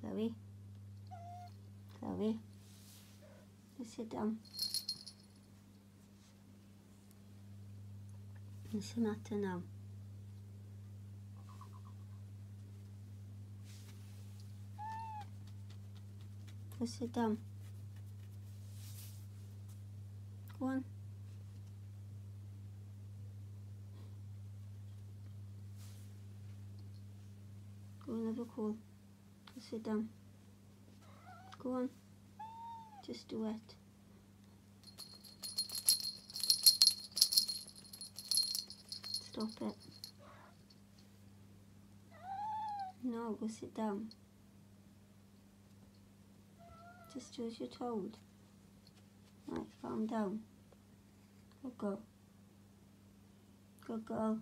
Chloe. Chloe. Just sit down. The matter now? Just sit down. Go on. Go and have a cool. Sit down. Go on. Just do it. Stop it. No, go sit down. Just do as you're told. Right, calm down. Good girl. Good girl.